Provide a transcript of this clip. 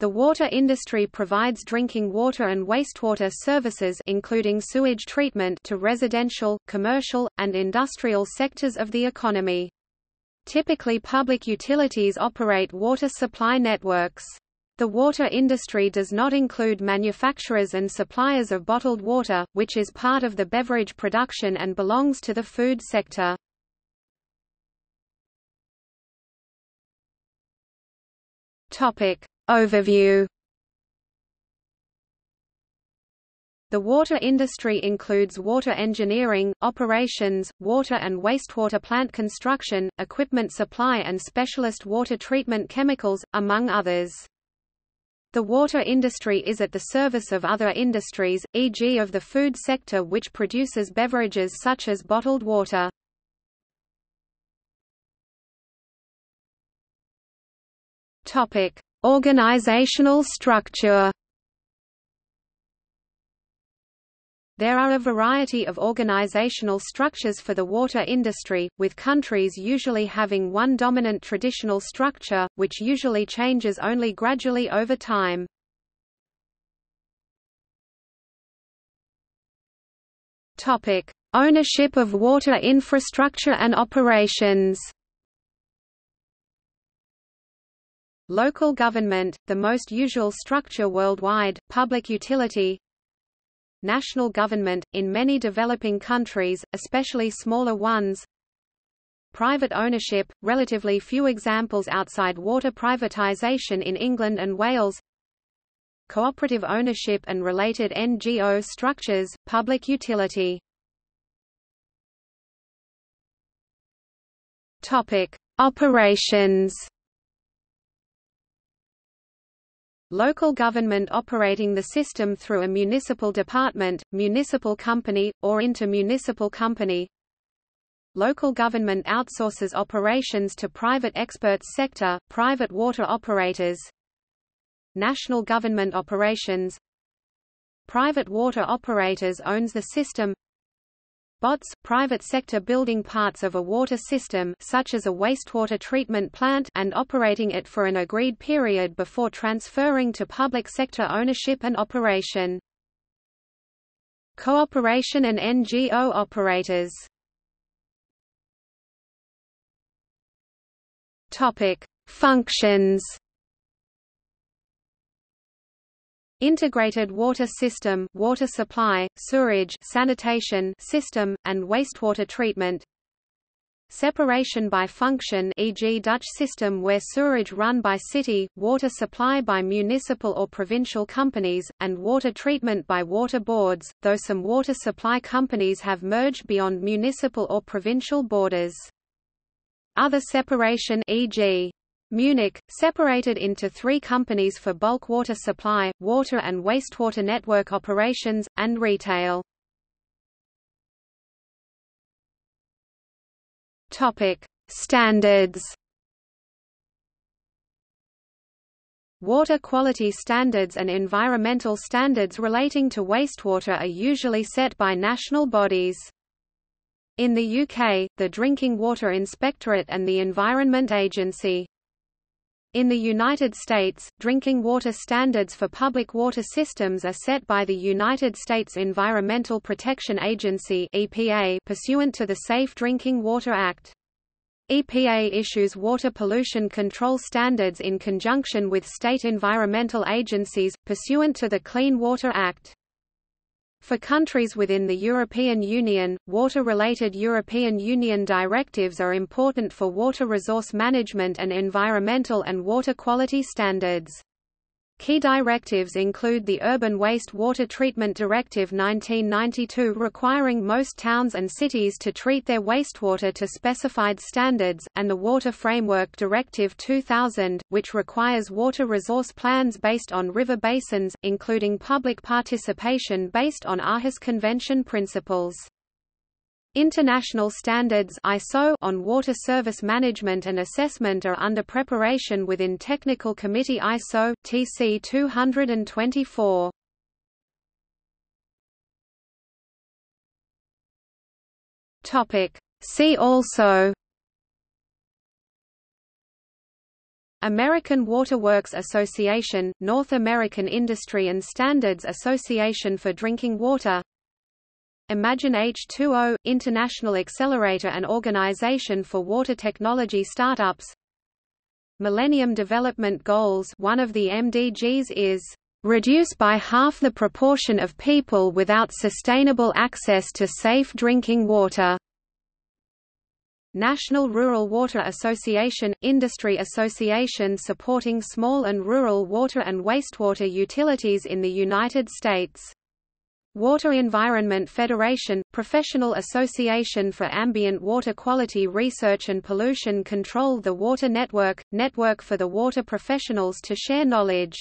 The water industry provides drinking water and wastewater services including sewage treatment to residential, commercial, and industrial sectors of the economy. Typically public utilities operate water supply networks. The water industry does not include manufacturers and suppliers of bottled water, which is part of the beverage production and belongs to the food sector. Topic: Overview The water industry includes water engineering, operations, water and wastewater plant construction, equipment supply and specialist water treatment chemicals, among others. The water industry is at the service of other industries, e.g. of the food sector which produces beverages such as bottled water. Topic: Organizational structure. There are a variety of organizational structures for the water industry, with countries usually having one dominant traditional structure, which usually changes only gradually over time. Ownership of water infrastructure and operations Local government, the most usual structure worldwide, public utility National government, in many developing countries, especially smaller ones Private ownership, relatively few examples outside water privatisation in England and Wales Cooperative ownership and related NGO structures, public utility. Operations Local government operating the system through a municipal department, municipal company, or intermunicipal company. Local government outsources operations to private experts sector, private water operators. National government operations Private water operators owns the system BOTS, private sector building parts of a water system such as a wastewater treatment plant and operating it for an agreed period before transferring to public sector ownership and operation. Cooperation and NGO operators. Topic: Functions Integrated water system water supply, sewerage sanitation system, and wastewater treatment Separation by function e.g. Dutch system where sewerage run by city, water supply by municipal or provincial companies, and water treatment by water boards, though some water supply companies have merged beyond municipal or provincial borders. Other separation e.g. Munich, separated into three companies for bulk water supply, water and wastewater network operations, and retail. Topic Standards Water quality standards and environmental standards relating to wastewater are usually set by national bodies. In the UK, the Drinking Water Inspectorate and the Environment Agency in the United States, drinking water standards for public water systems are set by the United States Environmental Protection Agency (EPA) pursuant to the Safe Drinking Water Act. EPA issues water pollution control standards in conjunction with state environmental agencies, pursuant to the Clean Water Act. For countries within the European Union, water-related European Union directives are important for water resource management and environmental and water quality standards. Key directives include the Urban Waste Water Treatment Directive 1992 requiring most towns and cities to treat their wastewater to specified standards, and the Water Framework Directive 2000, which requires water resource plans based on river basins, including public participation based on Aarhus Convention principles. International standards ISO on water service management and assessment are under preparation within Technical Committee ISO TC 224. Topic See also American Water Works Association, North American Industry and Standards Association for Drinking Water Imagine H2O, International Accelerator and Organization for Water Technology Startups Millennium Development Goals one of the MDGs is reduce by half the proportion of people without sustainable access to safe drinking water. National Rural Water Association – Industry association supporting small and rural water and wastewater utilities in the United States. Water Environment Federation – Professional Association for Ambient Water Quality Research and Pollution Control The Water Network – Network for the water professionals to share knowledge